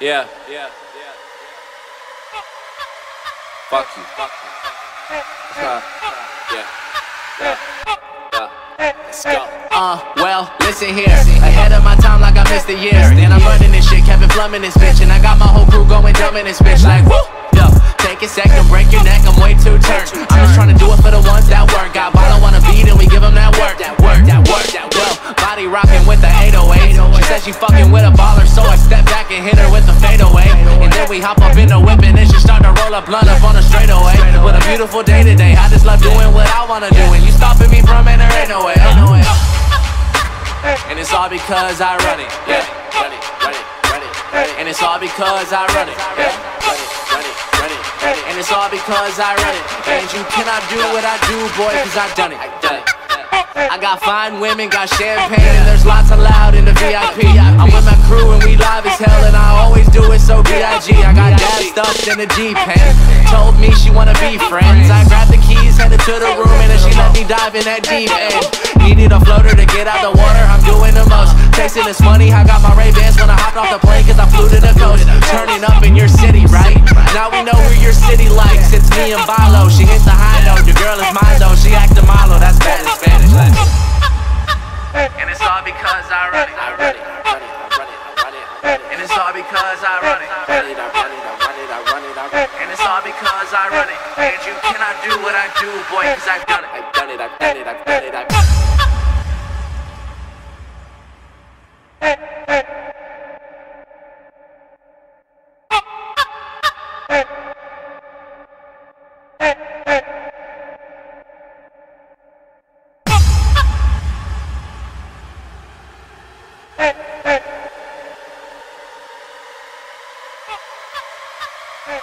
Yeah, yeah, yeah. Fuck you. Fuck you. Uh, yeah. Yeah. Yeah. Let's go. Uh, well, listen here. Ahead of my time, like I missed a year. Then I'm running this shit, Kevin Flum in this bitch. And I got my whole crew going dumb in this bitch. Like, woo! Yo, take a second, break your neck, I'm way too turned. I'm just trying to do it for the ones that work. Got bottle on a beat, and we give them that work. That work, that work, that Yo, body rocking with the 808. She said she fucking with a baller, so I step and hit her with the fadeaway. And then we hop up in the whip, and then she start to roll a blunt up on a straightaway. What a beautiful day today. I just love doing what I wanna do. And you stopping me from it, there ain't no way. Ain't no way. And it's all because I run it. Yeah. And it's all because I run it. And it's all because I run it. And you cannot do what I do, boy, cause I've done it. Done it. I got fine women, got champagne, and there's lots allowed in the Dad stuffed in a G-Pen. Told me she wanna be friends. I grabbed the keys, headed to the room, and then she let me dive in that deep end. Needed a floater to get out the water, I'm doing the most. Chasing this money, I got my Ray-Bans when I hopped off the plane, cause I flew to the coast. Turning up in your city, right? Now we know who your city likes. It's me and Bailo. She hit the high note, your girl is mine though. She acting malo, that's bad in Spanish. And it's all because I run it. I run it, I run it, I run it, I run it. And it's all because I run it. I run it, I run it, it, I run it, I run it. And it's all because I run it. And you cannot do what I do, boy, cause I've done it. I've done it, I've done it, I've done it, I've done it. Hey!